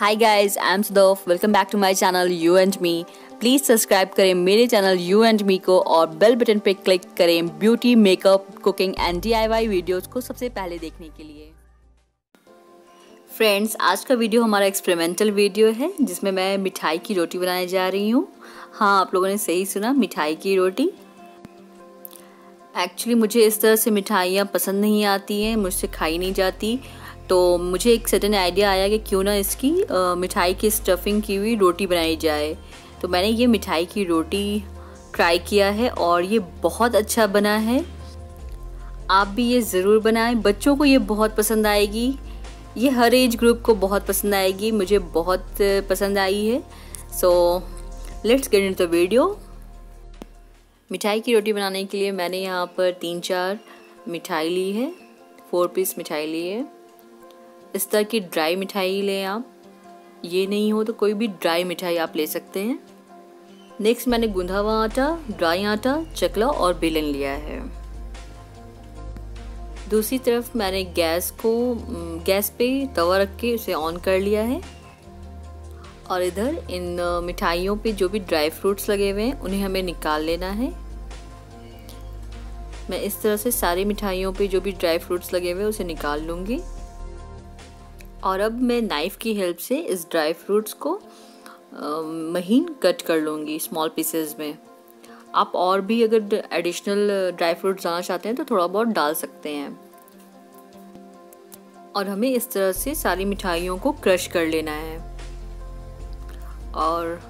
Hi guys I am सदोफ welcome back to my channel you and me please subscribe करें मेरे channel you and me को और bell button पे click करें beauty makeup cooking and the videos को सबसे पहले देखने के लिए। फ्रेंड्स आज का वीडियो हमारा एक्सपेरिमेंटल वीडियो है, जिसमें मैं मिठाई की रोटी बनाने जा रही हूँ। हाँ आप लोगों ने सही सुना, मिठाई की रोटी। एक्चुअली मुझे इस तरह से मिठाइयाँ पसंद नहीं आती हैं, मुझसे खाई नहीं जाती। तो मुझे एक सडन आइडिया आया कि क्यों ना इसकी मिठाई की स्टफिंग की हुई रोटी बनाई जाए। तो मैंने ये मिठाई की रोटी ट्राई किया है और ये बहुत अच्छा बना है। आप भी ये ज़रूर बनाएँ। बच्चों को ये बहुत पसंद आएगी। ये हर एज ग्रुप को बहुत पसंद आएगी। मुझे बहुत पसंद आई है। So let's get in the video मिठाई की रोटी बनाने के लिए मैंने यहाँ पर तीन चार मिठाई ली है। फोर पीस मिठाई ली है। इस तरह की ड्राई मिठाई लें आप। ये नहीं हो तो कोई भी ड्राई मिठाई आप ले सकते हैं। नेक्स्ट मैंने गुंधा हुआ आटा, ड्राई आटा, चकला और बेलन लिया है। दूसरी तरफ़ मैंने गैस को गैस पे तवा रख के उसे ऑन कर लिया है। और इधर इन मिठाइयों पे जो भी ड्राई फ्रूट्स लगे हुए हैं, उन्हें हमें निकाल लेना है। मैं इस तरह से सारी मिठाइयों पे जो भी ड्राई फ्रूट्स लगे हुए हैं, उसे निकाल लूँगी। और अब मैं नाइफ़ की हेल्प से इस ड्राई फ्रूट्स को महीन कट कर लूँगी स्मॉल पीसेस में। आप और भी अगर एडिशनल ड्राई फ्रूट्स डालना चाहते हैं तो थोड़ा बहुत डाल सकते हैं। और हमें इस तरह से सारी मिठाइयों को क्रश कर लेना है। और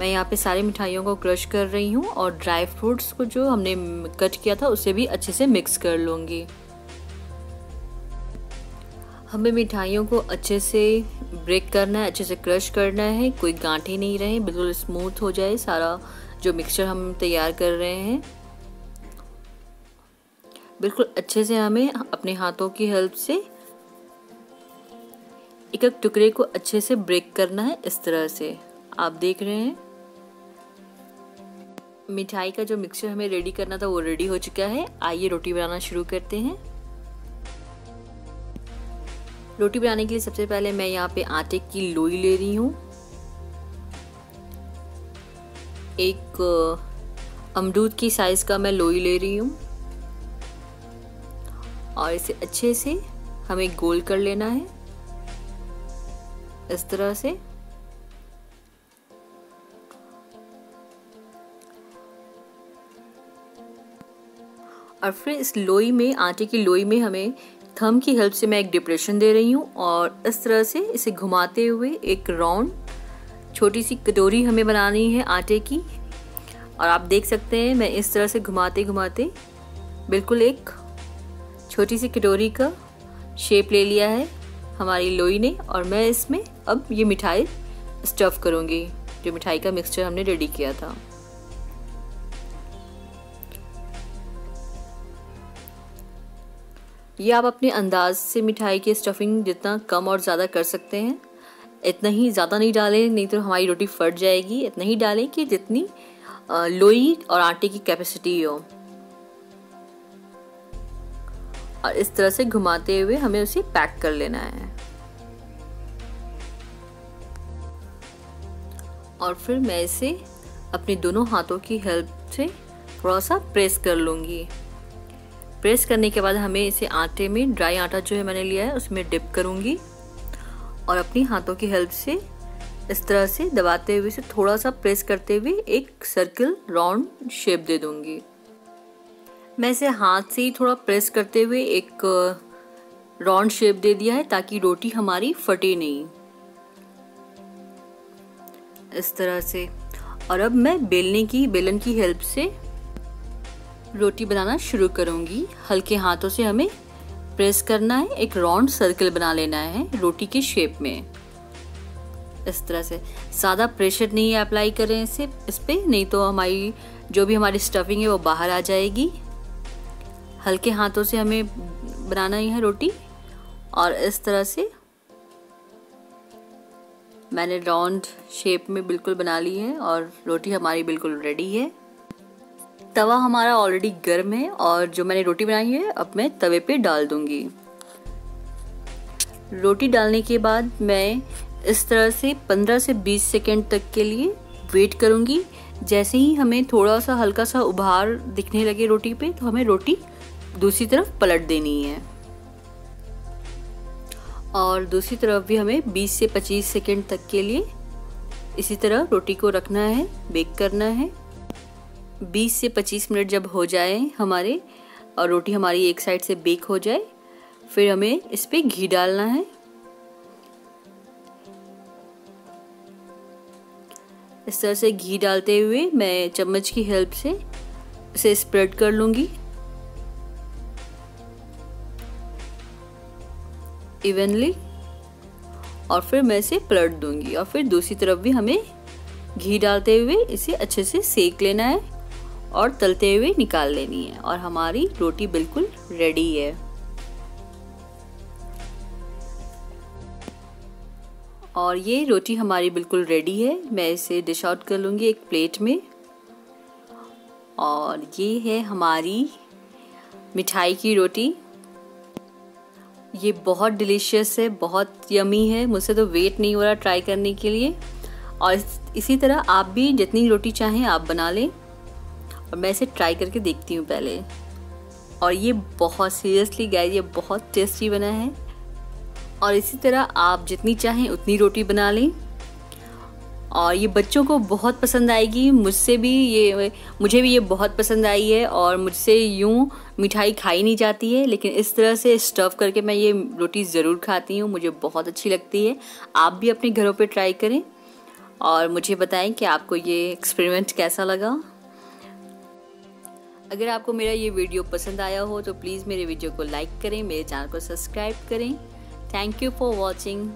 मैं यहाँ पे सारी मिठाइयों को क्रश कर रही हूँ और ड्राई फ्रूट्स को जो हमने कट किया था उसे भी अच्छे से मिक्स कर लूँगी। हमें मिठाइयों को अच्छे से ब्रेक करना है, अच्छे से क्रश करना है, कोई गांठे नहीं रहे, बिल्कुल स्मूथ हो जाए सारा जो मिक्सचर हम तैयार कर रहे हैं। बिल्कुल अच्छे से हमें अपने हाथों की हेल्प से एक एक टुकड़े को अच्छे से ब्रेक करना है इस तरह से। आप देख रहे हैं। मिठाई का जो मिक्सचर हमें रेडी करना था वो रेडी हो चुका है। आइए रोटी बनाना शुरू करते हैं। रोटी बनाने के लिए सबसे पहले मैं यहाँ पे आटे की लोई ले रही हूँ। एक अमरूद की साइज़ का मैं लोई ले रही हूँ। और इसे अच्छे से हमें गोल कर लेना है। इस तरह से। और फिर इस लोई में, आटे की लोई में हमें थम की हेल्प से मैं एक डिप्रेशन दे रही हूँ और इस तरह से इसे घुमाते हुए एक राउंड छोटी सी कटोरी हमें बनानी है आटे की। और आप देख सकते हैं मैं इस तरह से घुमाते घुमाते बिल्कुल एक छोटी सी कटोरी का शेप ले लिया है हमारी लोई ने और मैं इसमें अब ये मिठाई स्टफ़ करूँगी, जो मिठाई का मिक्सचर हमने रेडी किया था। ये आप अपने अंदाज से मिठाई की स्टफिंग जितना कम और ज़्यादा कर सकते हैं। इतना ही ज़्यादा नहीं डालें, नहीं तो हमारी रोटी फट जाएगी। इतना ही डालें कि जितनी लोई और आटे की कैपेसिटी हो। और इस तरह से घुमाते हुए हमें उसे पैक कर लेना है। और फिर मैं इसे अपने दोनों हाथों की हेल्प से थोड़ा सा प्रेस कर लूँगी। प्रेस करने के बाद हमें इसे आटे में, ड्राई आटा जो है मैंने लिया है, उसमें डिप करूँगी। और अपनी हाथों की हेल्प से, इस तरह से दबाते हुए से थोड़ा सा प्रेस करते हुए एक सर्कल राउंड शेप दे दूँगी। मैं इसे हाथ से ही थोड़ा प्रेस करते हुए एक राउंड शेप दे दिया है ताकि रोटी हमारी फटे नहीं। इस तरह से। और अब मैं बेलने की, बेलन की हेल्प से रोटी बनाना शुरू करूँगी। हल्के हाथों से हमें प्रेस करना है। एक राउंड सर्कल बना लेना है रोटी के शेप में। इस तरह से। ज़्यादा प्रेशर नहीं अप्लाई करें इसे। इस पर नहीं तो हमारी, जो भी हमारी स्टफिंग है वो बाहर आ जाएगी। हल्के हाथों से हमें बनाना ही है रोटी। और इस तरह से मैंने राउंड शेप में बिल्कुल बना ली है और रोटी हमारी बिल्कुल रेडी है। तवा हमारा ऑलरेडी गर्म है और जो मैंने रोटी बनाई है, अब मैं तवे पे डाल दूँगी। रोटी डालने के बाद मैं इस तरह से 15 से 20 सेकंड तक के लिए वेट करूँगी। जैसे ही हमें थोड़ा सा हल्का सा उभार दिखने लगे रोटी पे तो हमें रोटी दूसरी तरफ़ पलट देनी है। और दूसरी तरफ़ भी हमें 20 से 25 सेकंड तक के लिए इसी तरह रोटी को रखना है बेक करना है। 20 से 25 मिनट जब हो जाए हमारे और रोटी हमारी एक साइड से बेक हो जाए, फिर हमें इस पर घी डालना है। इस तरह से घी डालते हुए मैं चम्मच की हेल्प से इसे स्प्रेड कर लूँगी। इवनली। और फिर मैं इसे पलट दूँगी और फिर दूसरी तरफ़ भी हमें घी डालते हुए इसे अच्छे से सेक लेना है। और तलते हुए निकाल लेनी है और हमारी रोटी बिल्कुल रेडी है। और ये रोटी हमारी बिल्कुल रेडी है। मैं इसे डिश आउट कर लूँगी एक प्लेट में। और ये है हमारी मिठाई की रोटी। ये बहुत डिलीशियस है, बहुत यमी है। मुझसे तो वेट नहीं हो रहा ट्राई करने के लिए। और इसी तरह आप भी जितनी रोटी चाहें आप बना लें। और मैं इसे ट्राई करके देखती हूँ पहले। और ये बहुत सीरियसली गैस ये बहुत टेस्टी बना है। और इसी तरह आप जितनी चाहें उतनी रोटी बना लें। और ये बच्चों को बहुत पसंद आएगी, मुझसे भी ये, मुझे भी ये बहुत पसंद आई है। और मुझसे यूँ मिठाई खाई नहीं जाती है, लेकिन इस तरह से स्टफ़ करके मैं ये रोटी ज़रूर खाती हूँ, मुझे बहुत अच्छी लगती है। आप भी अपने घरों पे ट्राई करें। और मुझे बताएँ कि आपको ये एक्सपेरिमेंट कैसा लगा। अगर आपको मेरा ये वीडियो पसंद आया हो तो प्लीज़ मेरे वीडियो को लाइक करें, मेरे चैनल को सब्सक्राइब करें। Thank you for watching.